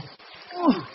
Oh,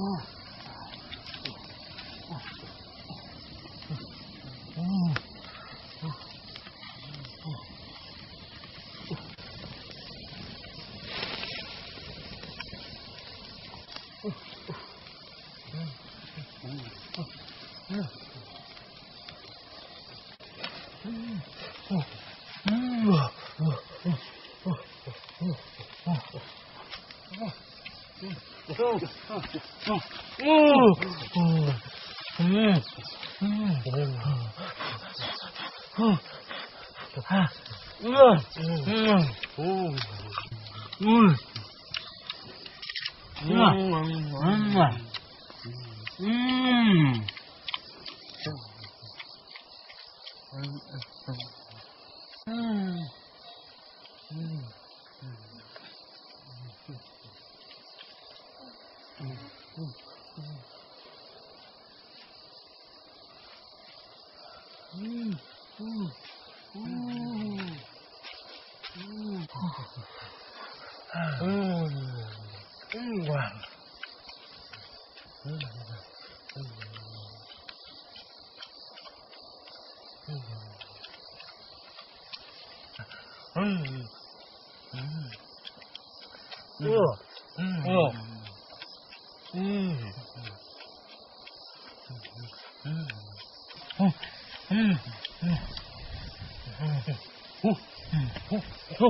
Oh. 음. kinh hoàng Ừ. Ừ. Ừ. Ừ. Ừ. Ừ.